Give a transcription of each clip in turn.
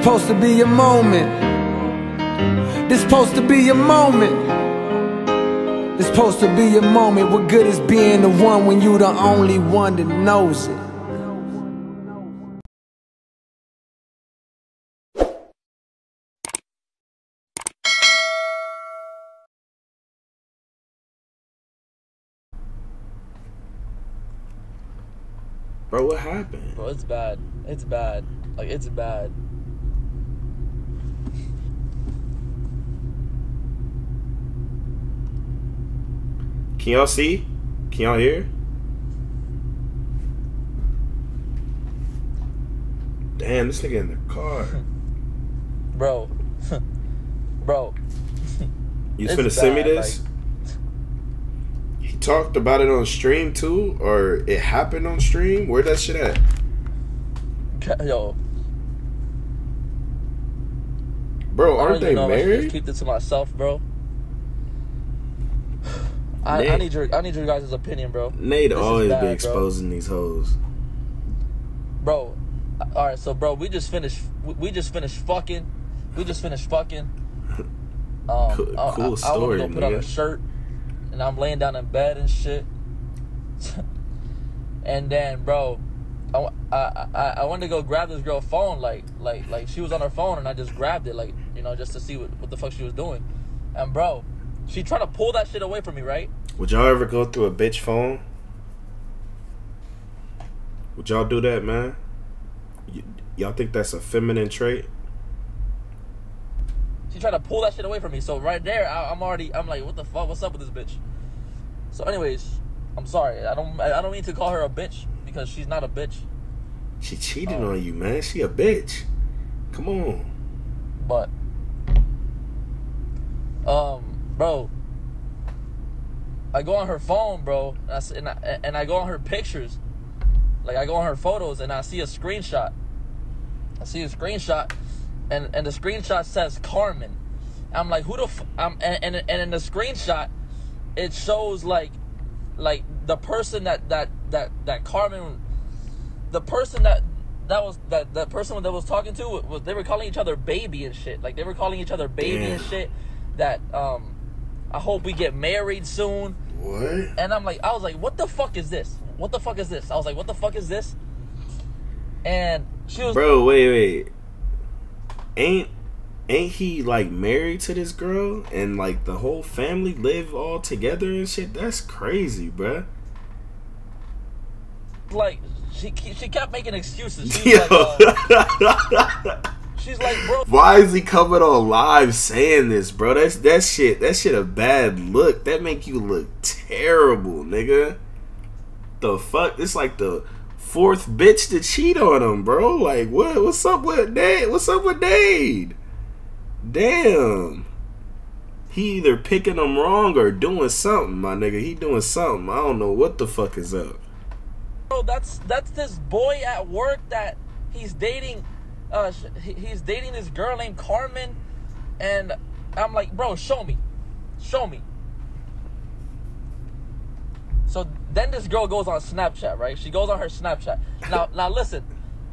supposed to be your moment. This supposed to be your moment. It's supposed to be your moment. What good is being the one when you the only one that knows it? Bro, what happened? Bro, it's bad. It's bad. Like it's bad. Can y'all see? Can y'all hear? Damn, this nigga in the car. Bro. Bro. You It's finna send me this? he talked about it on stream too, or it happened on stream. Where that shit at? Yo. Bro, aren't they know if I should married? keep this to myself, bro. I, I need your I need your guys' opinion, bro. Nate This always bad, be bro. exposing these hoes. Bro, all right, so bro, we just finished. we- just finished fucking. We just finished fucking. Um, Cool- I- cool I, I, story, went to go put on a shirt, and I'm laying down in bed and shit. and then, bro, I, I, I, I wanted to go grab this girl phone, like, like, like she was on her phone, and I just grabbed it, like, you know, just to see what, what the fuck she was doing. And bro, she tried to pull that shit away from me, right? Would y'all ever go through a bitch phone? Would y'all do that, man? Y- y'all think that's a feminine trait? She tried to pull that shit away from me. So right there, I, I'm already, I'm like, what the fuck? What's up with this bitch? So, anyways, I'm sorry. I don't, I don't mean to call her a bitch because she's not a bitch. She cheated Oh. on you, man. She a bitch. Come on. But, um, bro, I go on her phone, bro, and I, and I, and I go on her pictures. Like I go on her photos and I see a screenshot. I see a screenshot, and and the screenshot says Carmen. I'm like, who the? F-? I'm and, and and in the screenshot, it shows like, like the person that that that that Carmen, the person that that was that that person that was talking to was they were calling each other baby and shit. Like they were calling each other baby and shit. That um, I hope we get married soon. What? And I'm like, I was like, what the fuck is this? What the fuck is this? I was like, what the fuck is this? And she was Bro, wait, wait. Ain't ain't he like married to this girl and like the whole family live all together and shit? That's crazy, bruh. like, she she kept making excuses. She's Yo. like, uh, she's like, bro, Why is he coming on live saying this, bro? That's that shit. That shit a bad look. That make you look terrible, nigga. The fuck? It's like the fourth bitch to cheat on him, bro. Like what? What's up with Nade? What's up with Nade? Damn. He either picking them wrong or doing something, my nigga. He doing something. I don't know what the fuck is up. bro, that's that's this boy at work that he's dating. Uh, he's dating this girl named Carmen, and I'm like, bro, show me, show me. So then this girl goes on Snapchat, right? She goes on her Snapchat. Now, now listen,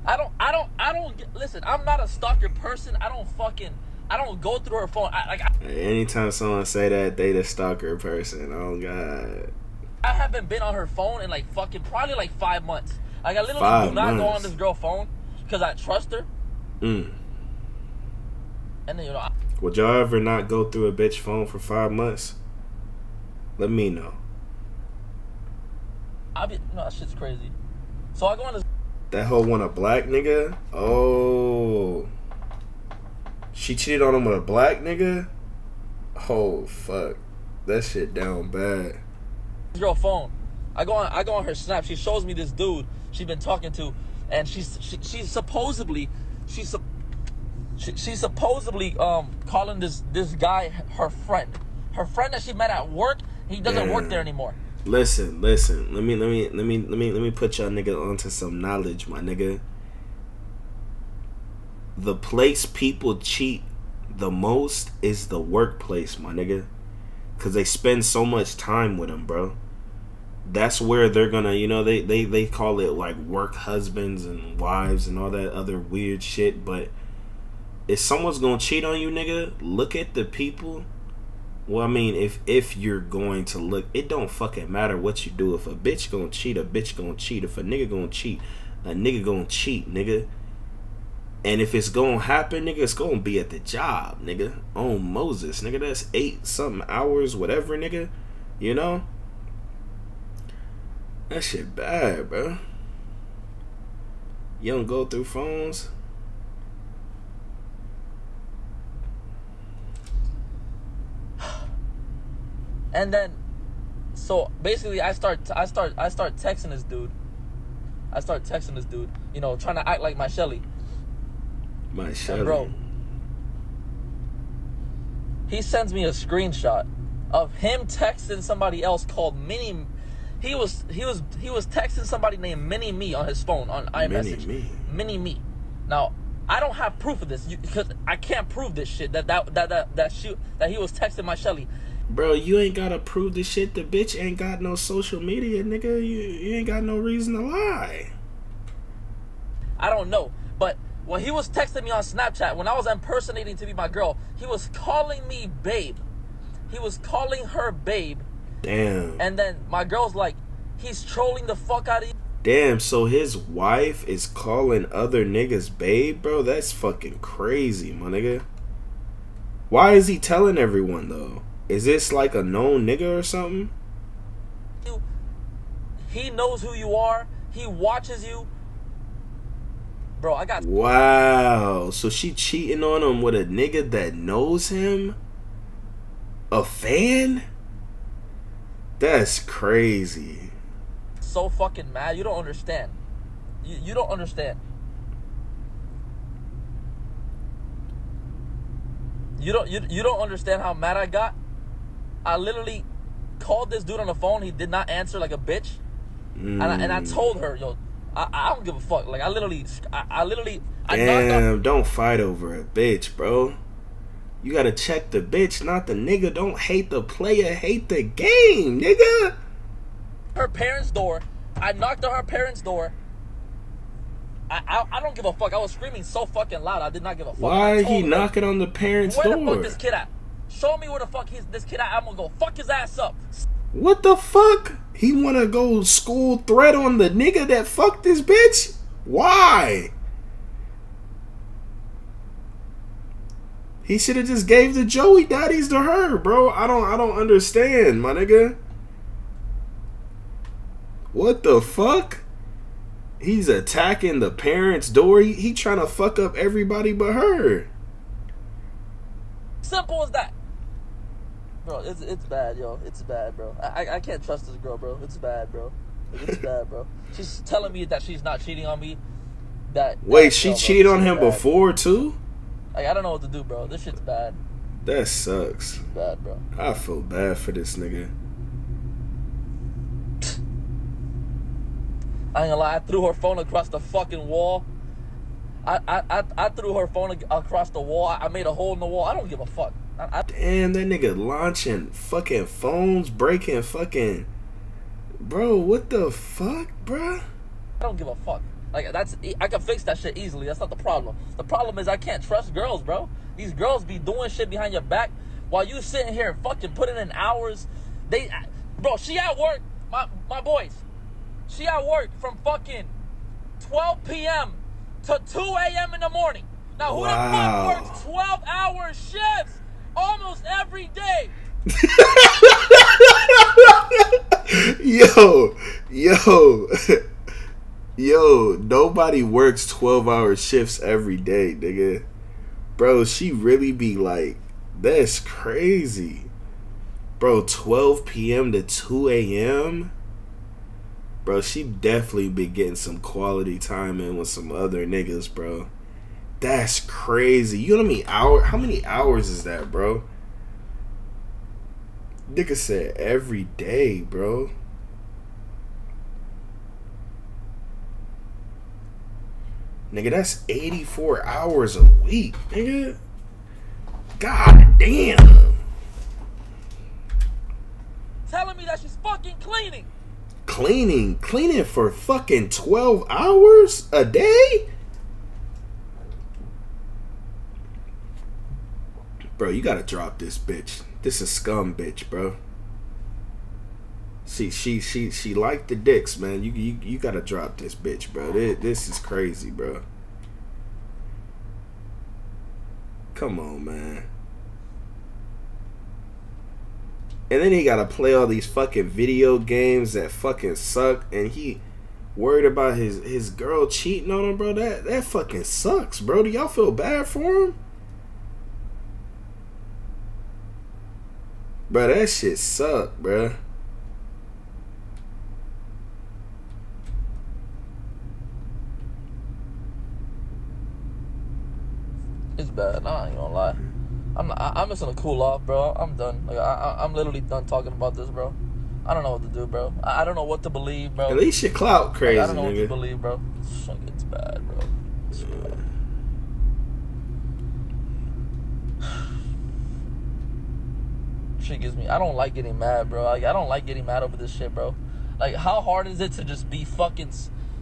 I don't, I don't, I don't get, listen. I'm not a stalker person. I don't fucking, I don't go through her phone. I, like, I, Anytime someone say that, they the stalker person. Oh god. I haven't been on her phone in like fucking probably like five months. Like I literally Five do not go on this girl phone because I trust her. Mm. And then you know, I, Would y'all ever not go through a bitch phone for five months? Let me know. I be no, that shit's crazy. So I go on this. That hoe want a black nigga? Oh. She cheated on him with a black nigga? Oh, fuck. That shit down bad. girl phone. I go on I go on her snap. She shows me this dude she's been talking to, and she's she, she's supposedly she's she, she's supposedly um calling this this guy her friend, her friend that she met at work. He doesn't work there anymore. Listen, listen. Let me let me let me let me let me put y'all nigga onto some knowledge, my nigga. The place people cheat the most is the workplace, my nigga. Cause they spend so much time with them, bro. That's where they're gonna, you know, they they they call it like work husbands and wives and all that other weird shit, but if someone's gonna cheat on you, nigga, look at the people. Well, I mean, if if you're going to look, it don't fucking matter what you do. If a bitch gonna cheat, a bitch gonna cheat. If a nigga gonna cheat, a nigga gonna cheat, nigga. And if it's gonna happen, nigga, it's gonna be at the job, nigga. On Moses, nigga. That's eight something hours, whatever, nigga. You know? That shit bad, bro. You don't go through phones. And then, so basically, I start, I start, I start texting this dude. I start texting this dude, you know, trying to act like my Shelly. My. And bro, he sends me a screenshot of him texting somebody else called Mini. He was he was he was texting somebody named Mini Me on his phone on iMessage. Me. Mini Me. Now I don't have proof of this because I can't prove this shit that that that that that shoot that he was texting my Shelly. Bro, you ain't gotta prove the shit. The bitch ain't got no social media, nigga. You, you ain't got no reason to lie. I don't know, but when he was texting me on Snapchat, when I was impersonating to be my girl, he was calling me babe. He was calling her babe, Damn. and then my girl's like, he's trolling the fuck out of you. Damn, so his wife is calling other niggas babe, bro? That's fucking crazy, my nigga. Why is he telling everyone though? Is this like a known nigga or something? He knows who you are. He watches you. Bro, I got Wow. So she cheating on him with a nigga that knows him? A fan? That's crazy. so fucking mad. You don't understand. You, you don't understand. You don't you, you don't understand how mad I got. I literally called this dude on the phone. He did not answer like a bitch, and I, and I Mm. told her, yo, I, I don't give a fuck. Like I literally, I, I literally, I Damn, don't fight over a bitch, bro. You gotta check the bitch, not the nigga. Don't hate the player, hate the game, nigga. her parents' door. I knocked on her parents' door. I, I I don't give a fuck. I was screaming so fucking loud. I did not give a fuck. Why he knocking on the parents' door? Where the fuck this kid at? Show me where the fuck he's this kid at. I'm gonna go fuck his ass up. What the fuck? He wanna go school threat on the nigga that fucked this bitch? Why? He should have just gave the Joey daddies to her, bro. I don't I don't understand, my nigga. What the fuck? He's attacking the parents' door. He, he trying to fuck up everybody but her. Simple as that. Bro, it's it's bad, yo. It's bad, bro. I I- can't trust this girl, bro. It's bad, bro. It's bad, bro. She's telling me that she's not cheating on me. That Wait, that- she cheated this on him bad. before too? Like I don't know what to do, bro. This shit's bad. That sucks. Bad, bro. I feel bad for this nigga. I ain't gonna lie. I threw her phone across the fucking wall. I I I, I threw her phone across the wall. I made a hole in the wall. I don't give a fuck. I, I, Damn, that nigga launching fucking phones, breaking fucking. Bro, what the fuck, bruh? I don't give a fuck. Like that's I can fix that shit easily. That's not the problem. The problem is I can't trust girls, bro. These girls be doing shit behind your back while you sitting here and fucking putting in hours. They, bro, she at work. My my boys, she at work from fucking 12 p.m. to 2 a.m. in the morning. Now who Wow. the fuck works 12 hour shifts almost every day? yo, yo, yo, nobody works 12 hour shifts every day, nigga. Bro, she really be like, that's crazy. Bro, 12 p.m. to 2 a.m.? Bro, she definitely be getting some quality time in with some other niggas, bro. That's crazy. You know how many hour? How many hours is that, bro? Nigga said every day, bro. Nigga, that's 84 hours a week, nigga. God damn. Telling me that she's fucking cleaning. Cleaning, cleaning for fucking 12 hours a day? Bro, you gotta drop this bitch. This is scum bitch, bro. She she she she liked the dicks, man. You you you gotta drop this bitch, bro. This, this is crazy, bro. Come on, man. And then he gotta play all these fucking video games that fucking suck, and he worried about his his girl cheating on him, bro. That that fucking sucks, bro. Do y'all feel bad for him? Bro, that shit suck, bro. Bad. Nah, I ain't gonna lie. I'm I, I'm just gonna cool off, bro. I'm done. Like I, I I'm literally done talking about this, bro. I don't know what to do, bro. I, I don't know what to believe, bro. At least your clout Like, crazy, I don't know what to believe, bro. Shit gets bad, bro. It's bad. Shit gets me. I don't like getting mad, bro. Like I don't like getting mad over this shit, bro. Like how hard is it to just be fucking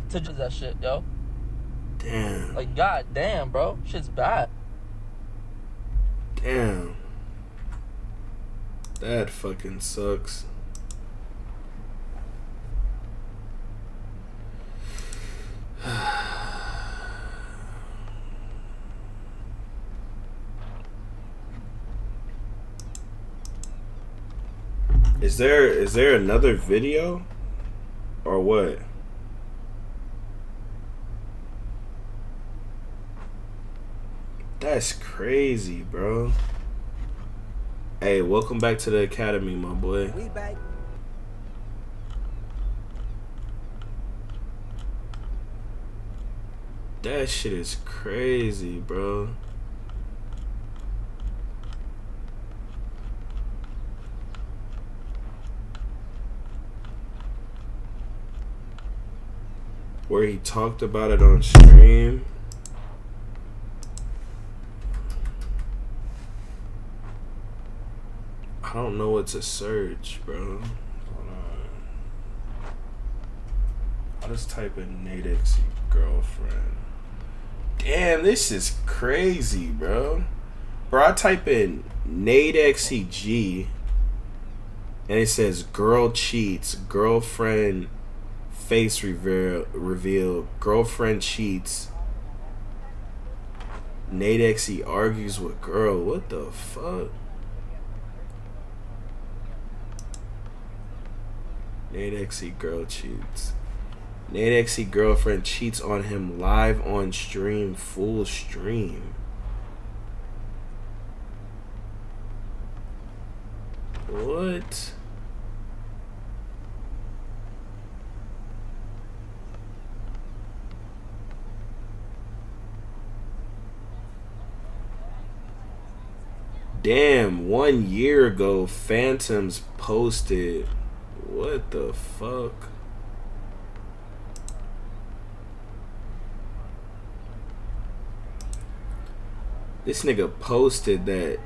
to just that shit, yo? Damn, Like god damn, bro. Shit's bad. Damn. That fucking sucks. Is there is there another video or what? That's crazy, bro. Hey, welcome back to the academy, my boy. We back. That shit is crazy, bro. Where he talked about it on stream. I don't know what to search, bro. Hold on. I'll just type in Nadexy girlfriend. Damn, this is crazy, bro. Bro, I type in NadeXEG and it says girl cheats, girlfriend face reveal, reveal girlfriend cheats. NadeXE argues with girl. What the fuck? NadeXE girl cheats. NadeXE girlfriend cheats on him live on stream, full stream. What? Damn, one year ago, Phantoms posted. What the fuck? This nigga posted that.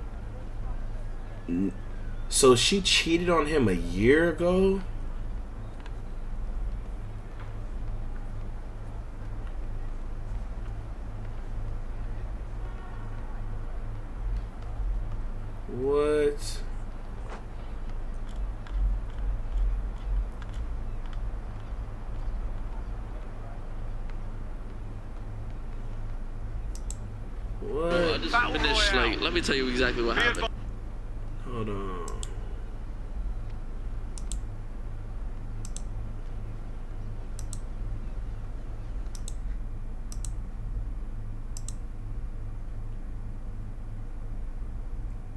So she cheated on him a year ago? What? What? I just finished. Like, let me tell you exactly what happened. Hold on.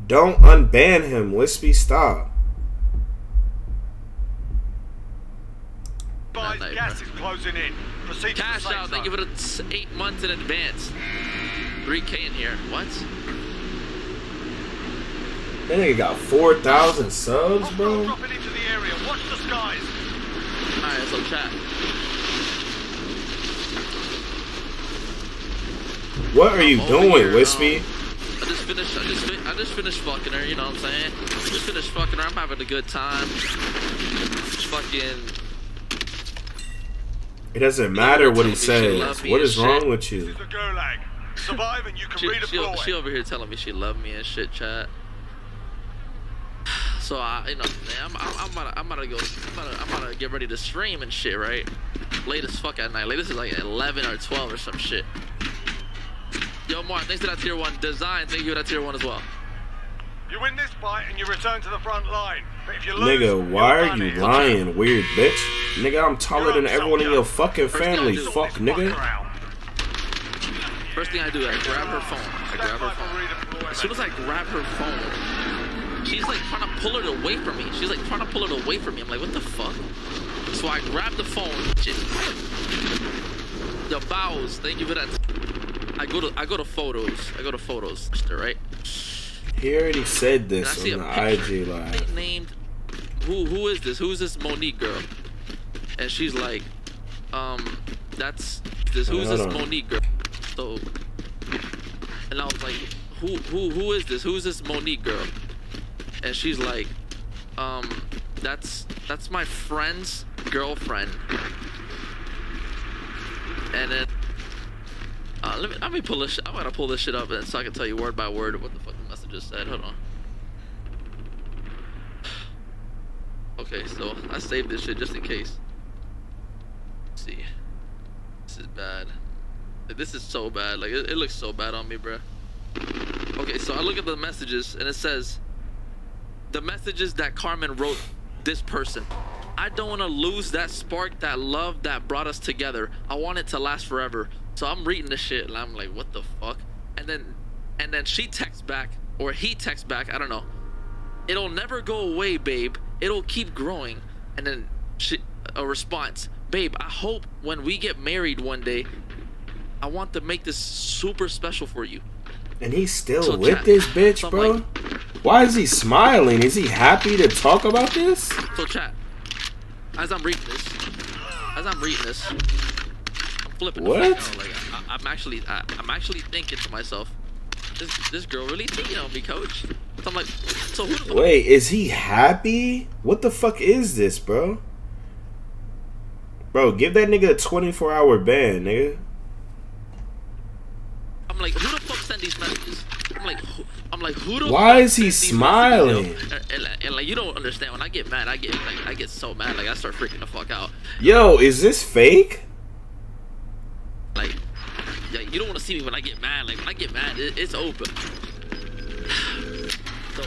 Don't unban him, Wispy. Stop. Advised Not gas neighbor. is closing in. Proceed to the Cash safe out. They zone. give it eight months in advance. 3K in here. What? That nigga got 4,000 subs, bro. dropping into the area. Watch the skies. Alright, so chat. What are you Over doing, here, Wispy? um, I just finished. I just. Fi- I just finished fucking her. You know what I'm saying? I Just finished fucking her. I'm having a good time. Just fucking. It doesn't matter what he Told me she says. loved me What and is shit. wrong with you? is the Gulag. Survive and you can She, she, redeploy. she over here telling me she loved me and shit, chat. So I, you know, man, I'm, I'm, I'm about to, I'm about to go, I'm about to, I'm about to get ready to stream and shit, right? Late as fuck at night. Like this is like 11 or 12 or some shit. Yo, Mark, thanks for that tier one design. Thank you for that tier one as well. You win this fight and you return to the front line. But if you lose, Nigga, why you're you done here. lying, weird bitch? Nigga, I'm taller You're than up, everyone in your fucking First family. Fuck, nigga. First thing I do, I grab her phone. I grab her phone. As soon as I grab her phone, she's like trying to pull it away from me. She's like trying to pull it away from me. I'm like, what the fuck? So I grab the phone. Shit. The bows. Thank you for that. I go to I go to photos. I go to photos. Right. He already said this on the IG live. named who who is this? Who's this Monique girl? And she's like, um, that's this who's Hold this on. Monique girl? So and I was like, who who who is this? Who's this Monique girl? And she's like, um, that's that's my friend's girlfriend. And then uh, let me let me pull this. I'm gonna pull this shit up and so I can tell you word by word what the fuck the messages said. Hold on. Okay, so I saved this shit just in case. Let's see, this is bad. This is so bad. Like it, it looks so bad on me, bruh. Okay, so I look at the messages and it says the messages that Carmen wrote this person. I don't want to lose that spark, that love that brought us together. I want it to last forever. So I'm reading this shit and I'm like, what the fuck? And then and then she texts back or he texts back, I don't know. It'll never go away, babe. It'll keep growing. And then she a response, babe, I hope when we get married one day, I want to make this super special for you. And he's still So with chat- this bitch, so bro? like- Why is he smiling? Is he happy to talk about this? So chat, as I'm reading this, as I'm reading this, I'm flipping. What? out, Like I, I'm actually, I, I'm actually thinking to myself, this this girl really cheating on me, coach. So I'm like, so who the Wait, is he happy? What the fuck is this, bro? Bro, give that nigga a 24 hour ban, nigga. I'm like, who the fuck sent these messages? I'm like, who, I'm like, who the Why fuck is he sent these messages, yo? smiling? And, and, like- and, like, you don't understand. When I get mad, I get like, I get so mad. Like, I start freaking the fuck out. Yo, is this fake? Like, yeah, you don't want to see me when I get mad. Like, when I get mad, it, it's open. So,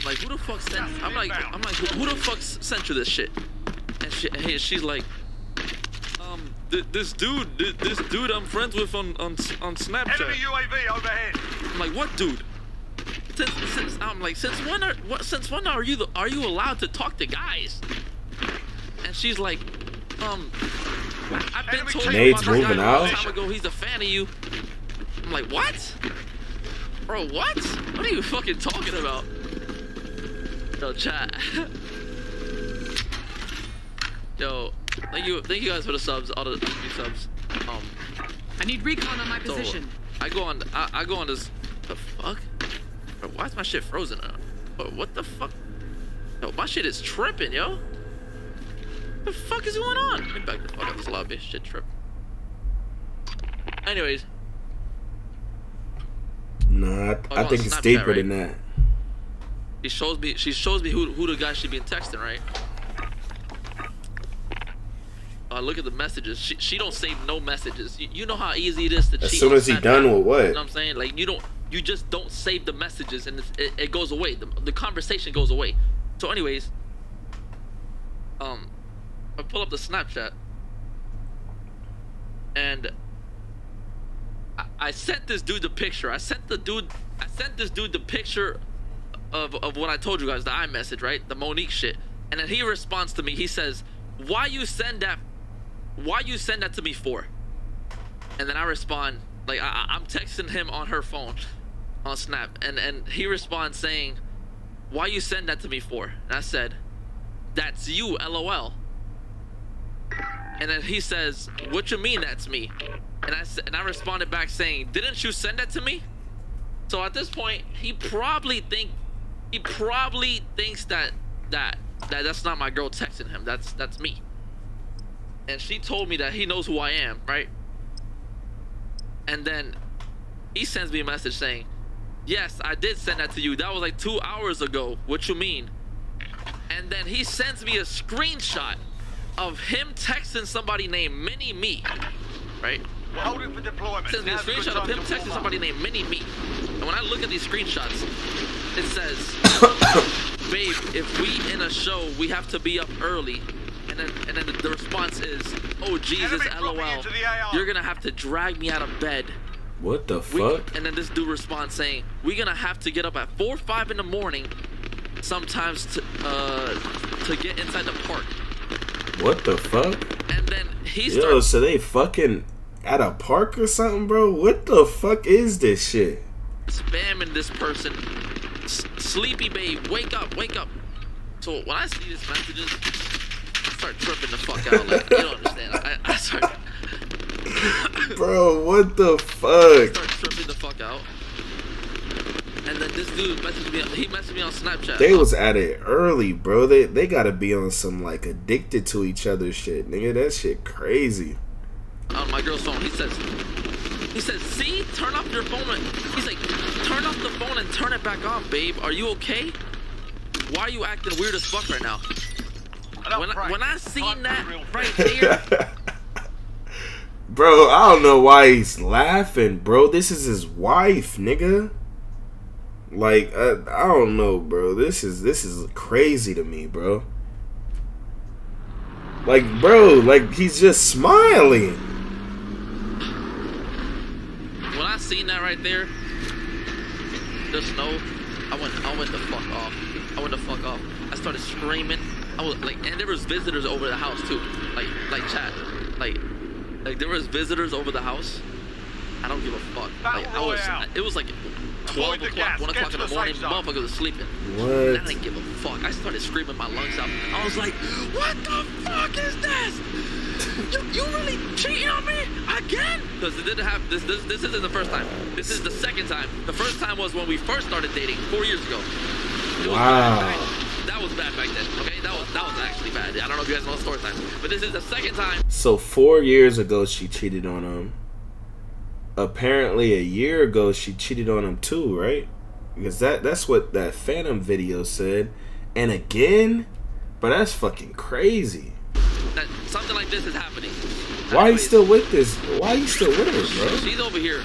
I'm like, who the fuck sent? I'm like, I'm like, who, who the fuck sent you this shit? And, she, and she's like, th- this dude, th- this dude I'm friends with on on on Snapchat. Enemy UAV overhead. I'm like, what dude? Since, since I'm like, since when are what? Since when are you the, are you allowed to talk to guys? And she's like, um, I've been Enemy told team. about Nate's this guy moving a long out. time ago. He's a fan of you. I'm like, what? Bro, what? What are you fucking talking about? Yo, chat. Yo, thank you, thank you guys for the subs, all the new subs. Um, I need recon on my so, position. I go on. I, I go on this. The fuck? Bro, why is my shit frozen? Bro, what the fuck? Yo, my shit is tripping, yo. The fuck is going on? Let me back the fuck out this lobby. Shit trip. Anyways, Nah, I, Oh, I think it's deeper right? than that. she shows me. She shows me who who the guy she been texting, right? Uh, look at the messages. She, she don't save no messages. You, you know how easy it is to As cheat soon as he done with what? You know what I'm saying? Like you don't, you just don't save the messages, and it, it goes away. The, the conversation goes away. So, anyways, um, I pull up the Snapchat, and I, I sent this dude the picture. I sent the dude, I sent this dude the picture of of what I told you guys, the iMessage, right? The Monique shit. And then he responds to me. He says, "Why you send that? Why you send that to me for?" And then I respond, like I, I'm texting him on her phone, on Snap, and and he responds saying, "Why you send that to me for?" And I said, "That's you, lol." And then he says, "What you mean that's me?" And I and I responded back saying, "Didn't you send that to me?" So at this point, he probably think he probably thinks that that that that's not my girl texting him. That's that's me. And she told me that he knows who I am, right? And then he sends me a message saying, Yes, I did send that to you. That was like two hours ago. What you mean? And then he sends me a screenshot of him texting somebody named Mini Me. Right? We're holding for deployment. sends me a Now's a screenshot of him texting somebody named Mini Me. And when I look at these screenshots, it says, "Babe, if we in a show, we have to be up early." And then, and then the, the response is, "Oh Jesus, LOL, into the AR. you're gonna have to drag me out of bed." What the We, fuck? and then this dude responds saying, "We're gonna have to get up at four, five in the morning, sometimes to uh to get inside the park." What the fuck? And then he Yo, starts so they fucking at a park or something, bro? What the fuck is this shit? spamming this person. S- Sleepy babe, wake up, wake up. So when I see these messages, I start tripping the fuck out. Like you don't understand. I, I start, Bro, what the fuck? I start tripping the fuck out. And then this dude messaged me. He messaged me on Snapchat. They was at it early, bro. They they gotta be on some like addicted to each other shit, nigga. That shit crazy. on my girl's phone. He says, he says, see, turn off your phone. And, he's like, turn off the phone and turn it back on, babe. Are you okay? Why are you acting weird as fuck right now? Enough When I, when I seen that right there, Bro, I don't know why he's laughing, bro. This is his wife, nigga. Like, I, I don't know, bro. This is this is crazy to me, bro. Like, bro, like he's just smiling. when I seen that right there, the snow, I went, I went the fuck off. I went the fuck off. I started screaming. I was like, and there was visitors over the house too, like, like chat, like, like there was visitors over the house. I don't give a fuck. Like I was, Royale. it was like twelve o'clock, one o'clock in the the morning. safe zone. Motherfuckers was sleeping. And I didn't give a fuck. I started screaming my lungs out. I was like, "What the fuck is this? You, you really cheating on me again?" Because it didn't happen. This, this this isn't the first time. This is the second time. The first time was when we first started dating four years ago. It was Wow. That was bad back then. Okay, that was that was actually bad. I don't know if you guys know the story time, but this is the second time. So four years ago, she cheated on him. Apparently, a year ago, she cheated on him too, right? Because that that's what that Phantom video said. And again, but that's fucking crazy. That something like this is happening. Why are you still with this? Why are you still with her, bro? She's over here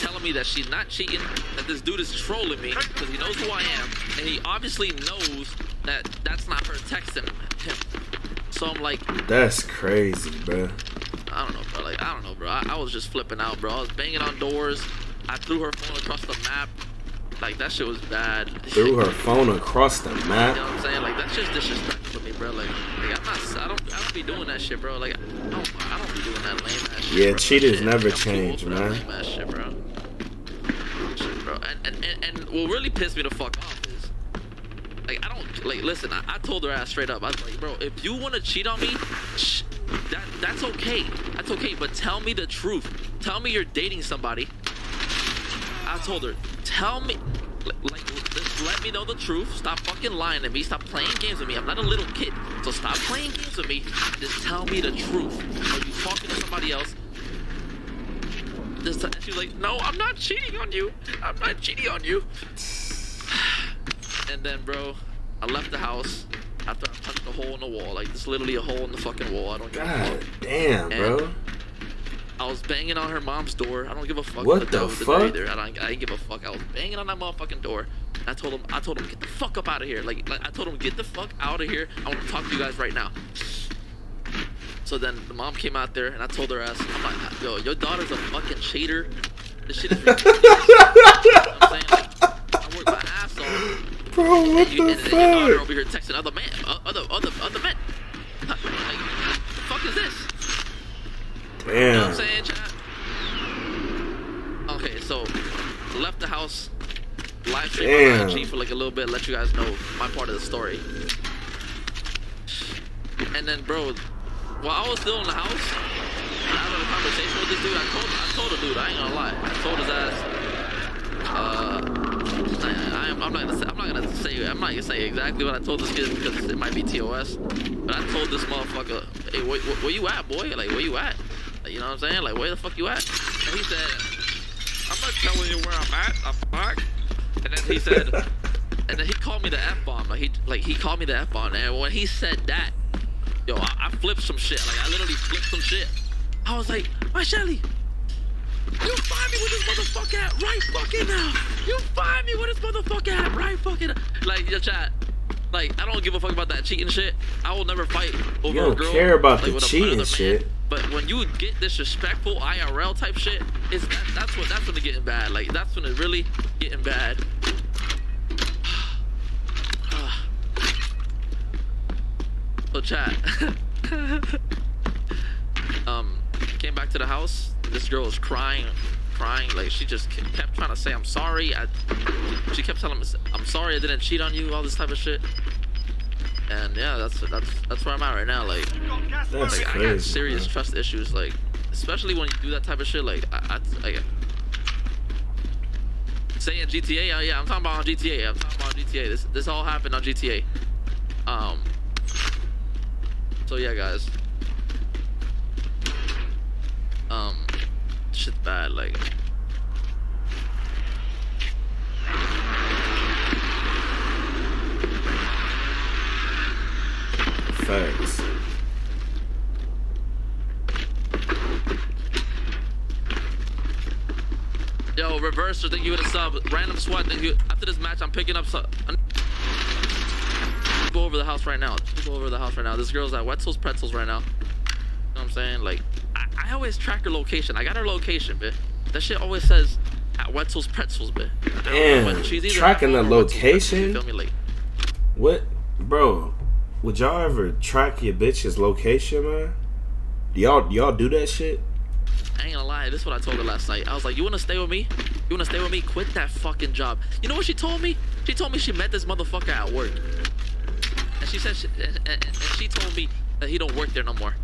telling me that she's not cheating, that this dude is trolling me because he knows who I am, and he obviously knows that that's not her texting him. So I'm like, That's crazy, bro. I don't know, bro. Like, I don't know, bro. I, I was just flipping out, bro. I was banging on doors. I threw her phone across the map. Like, that shit was bad. Threw her phone across the You know map. what I'm saying? Like that's just disrespectful to me, bro. Like, like I'm not. I don't. I don't be doing that shit, bro. Like, I don't. I don't be doing that lame ass shit. Yeah, bro. cheaters Shit, never like, I'm too old change, man. Lame ass shit, bro. Shit, bro. And, and and and what really pissed me the fuck off is, like, I don't like. Listen, I, I told her ass straight up. I was like, bro, if you want to cheat on me, that that's okay. That's okay. But tell me the truth. Tell me you're dating somebody. I told her, tell me, like, just let me know the truth. Stop fucking lying to me. Stop playing games with me. I'm not a little kid, so stop playing games with me. Just tell me the truth. Are you talking to somebody else? Just, and like, no, I'm not cheating on you. I'm not cheating on you. And then, bro, I left the house after I punched a hole in the wall. Like, there's literally a hole in the fucking wall. I don't give a fuck. God damn, bro. I was banging on her mom's door. I don't give a fuck. What the in fuck? Either. I don't. I didn't give a fuck. I was banging on that motherfucking door. I told him. I told him get the fuck up out of here. Like, like I told him get the fuck out of here. I want to talk to you guys right now. So then the mom came out there and I told her ass, I'm like, yo, your daughter's a fucking cheater. This shit is ridiculous. you know I'm saying? Like, I worked my ass off. Bro, what And, you, the and, and your daughter over here texting other man, uh, other other other men. Like, the fuck is this? You know what I'm saying, chat? Okay, so left the house, live stream on IG for like a little bit, let you guys know my part of the story. And then, bro, while I was still in the house, having a conversation with this dude, I told, I told the dude, I ain't gonna lie, I told his ass, uh, I, I am, I'm not gonna say, I'm not gonna say, I'm not gonna say exactly what I told this kid because it might be TOS, but I told this motherfucker, hey, where, where you at, boy? Like, where you at? You know what I'm saying? Like, where the fuck you at? And he said, I'm not telling you where I'm at. I'm fuck. And then he said, and then he called me the f bomb. Like he like he called me the f bomb. And when he said that, yo, I, I flipped some shit. Like I literally flipped some shit. I was like, my Shelly. You find me with this motherfucker at right fucking now. You find me with this motherfucker at right fucking like your chat. Like I don't give a fuck about that cheating shit. I will never fight over You don't a girl. care about like, the cheating shit. man. But when you get disrespectful IRL type shit, is that, that's what that's when it's getting bad. Like that's when it's really getting bad. so chat. um, came back to the house. This girl was crying, crying. Like she just kept trying to say, "I'm sorry." I, she kept telling me, "I'm sorry, I didn't cheat on you." All this type of shit. And yeah, that's that's that's where I'm at right now. Like, That's like I got serious bro. trust issues. Like, especially when you do that type of shit. Like, I, I, I saying GTA. Uh, yeah, I'm talking about on GTA. I'm talking about on GTA. This this all happened on GTA. Um. So yeah, guys. Um, shit's bad. Like, Facts. yo, reverse. Thank you for the sub. Random swat. Thank you. After this match, I'm picking up some. Go over the house right now. Go over the house right now. This girl's at Wetzel's Pretzels right now. You know what I'm saying? Like, I, I always track her location. I got her location, bitch. That shit always says at Wetzel's Pretzels, bitch. Damn, she's tracking the Wetzel's Pretzels, location? You feel me? Like, What, bro? Would y'all ever track your bitch's location, man? Do y'all do y'all do that shit? I ain't gonna lie, this is what I told her last night. I was like, you wanna stay with me? You wanna stay with me? Quit that fucking job. You know what she told me? She told me she met this motherfucker at work. And she said, she, and, and, and she told me that he don't work there no more.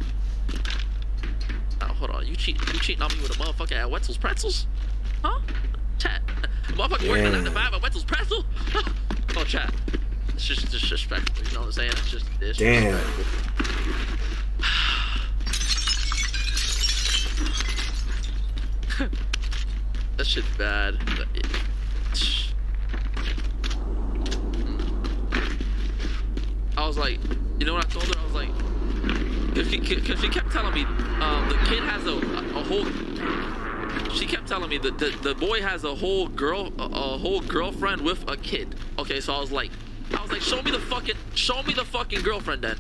Oh, hold on, you cheat, you cheating on me with a motherfucker at Wetzel's Pretzels? Huh? Chat. Motherfucker working at the Yeah. vibe at Wetzel's Pretzel? oh, chat. It's just disrespectful, you know what I'm saying? It's just Damn. That shit's bad. I was like, you know what I told her? I was like, because she, 'cause she kept telling me um, the kid has a, a, a whole. She kept telling me that the, the boy has a whole girl, a, a whole girlfriend with a kid. Okay, so I was like, I was like, show me the fucking, show me the fucking girlfriend then.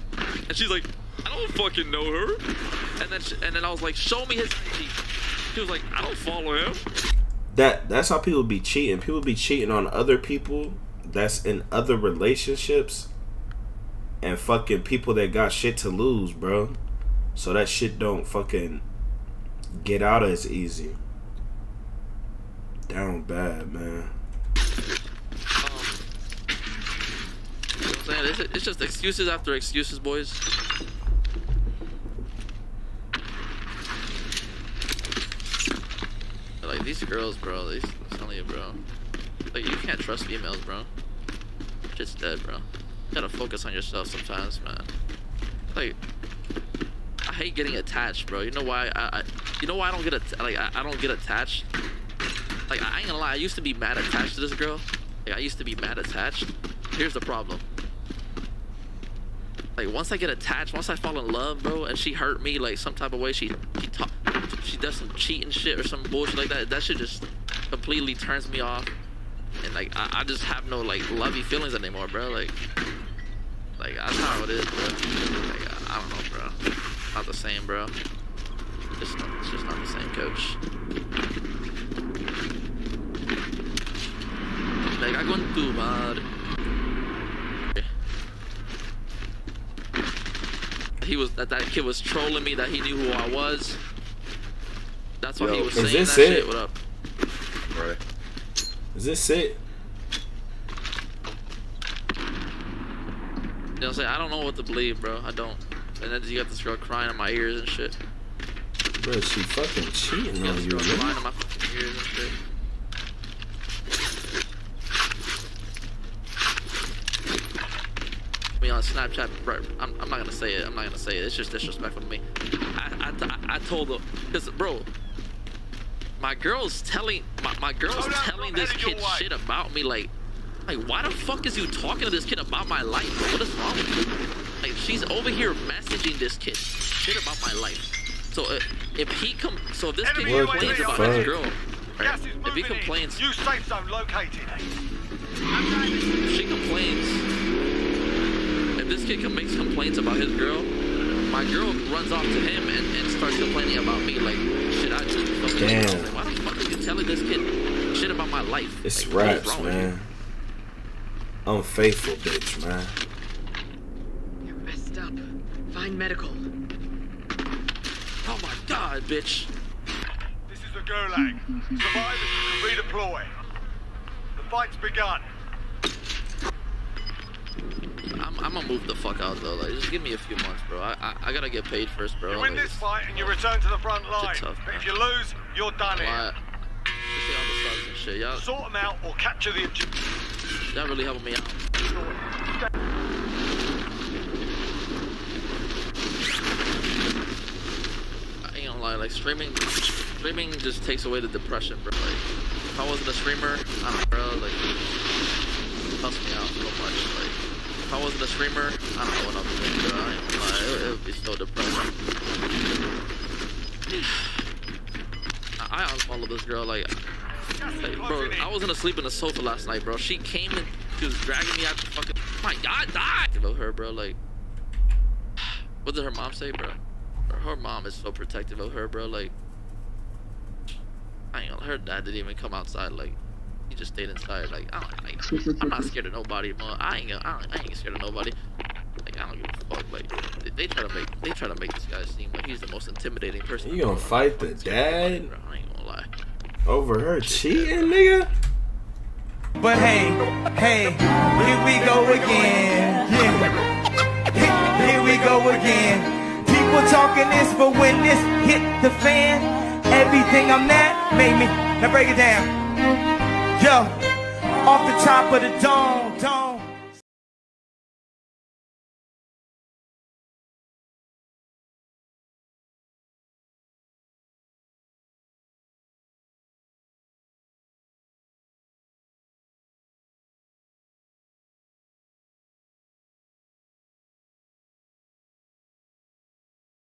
And she's like, I don't fucking know her. And then, she, and then I was like, show me his IG. She was like, I don't follow him. That that's how people be cheating. People be cheating on other people that's in other relationships and fucking people that got shit to lose, bro. So that shit don't fucking get out as easy. Down bad, man. Um, you know what I'm saying? It's, it's just excuses after excuses, boys. Like these girls, bro. These, I'm telling you, bro. Like you can't trust females, bro. Shit's dead, bro. You gotta focus on yourself sometimes, man. Like, I hate getting attached, bro. You know why? I, I you know why I don't get like I, I don't get attached. Like I ain't gonna lie, I used to be mad attached to this girl. Like I used to be mad attached. Here's the problem. Like once I get attached, once I fall in love, bro, and she hurt me like some type of way, she she talk, she does some cheating shit or some bullshit like that. That shit just completely turns me off, and like I, I just have no like lovey feelings anymore, bro. Like like that's how it is, bro. Like I, I don't know, bro. Not the same, bro. It's, not, it's just not the same, coach. Me cago en tu madre. He was that that kid was trolling me that he knew who I was. That's why he Yo, was is saying this that it? shit. What up? Right. Is this it? You know what I'm saying? I don't know what to believe, bro. I don't. And then you got this girl crying in my ears and shit. Bro, she fucking cheating You on this you, girl crying in my fucking ears and shit. Me on Snapchat, bro. I'm, I'm not gonna say it. I'm not gonna say it. It's just disrespectful to me. I I, I, I told her, cause bro, my girl's telling my, my girl's Hold up, telling I'm this kid shit about me like like why the fuck is you talking to this kid about my life? What is wrong with you? Like she's over here messaging this kid shit about my life. So uh, if he come so if this kid Enemy What the complains about fuck? his girl, right? Gas is If he moving in. complains New safe zone located. Kid com- makes complaints about his girl, my girl runs off to him and, and starts complaining about me like shit I do. Fucking like, Damn. like, why the fuck are you telling this kid shit about my life? It's Like, raps, wrong with you? man. Unfaithful bitch, man. You're messed up. Find medical. Oh my god, bitch. This is the Gulag. Survivors you can redeploy. The fight's begun. I'm, I'm gonna move the fuck out though. Like, just give me a few months, bro. I I, I gotta get paid first, bro. You win Like, this fight and you return to the front line. tough, but if you lose, you're done here. You see all the stars and shit. Y'all, Sort them out or capture the objective. y'all really helping me out. I ain't gonna lie, like streaming, streaming just takes away the depression, bro. Like, if I wasn't a streamer, I don't know, bro. Like, it helps me out so much. Like, if I wasn't a streamer, I don't know what I'm doing. I it, would be so depressing. I, I this girl, like, like, bro. I was gonna sleep in the sofa last night, bro. She came and she was dragging me out the fucking. My God, die! About her, bro. Like, what did her mom say, bro? Her- Her mom is so protective of her, bro. Like, I ain't gonna. Her dad didn't even come outside. Like, he just stayed inside. Like, I don't, I, I'm not scared of nobody, man. I ain't. I, don't, I ain't scared of nobody. Like, I don't give a fuck. Like, they, they try to make. They try to make this guy seem like he's the most intimidating person. You gonna fight the dad Bro, I ain't gonna lie. over her cheating, nigga? But hey, hey, here we go again. Yeah. Here- Here we go again. People talking this, but when this hit the fan, everything I'm at made me. Now break it down. Off the top of the dome, dome.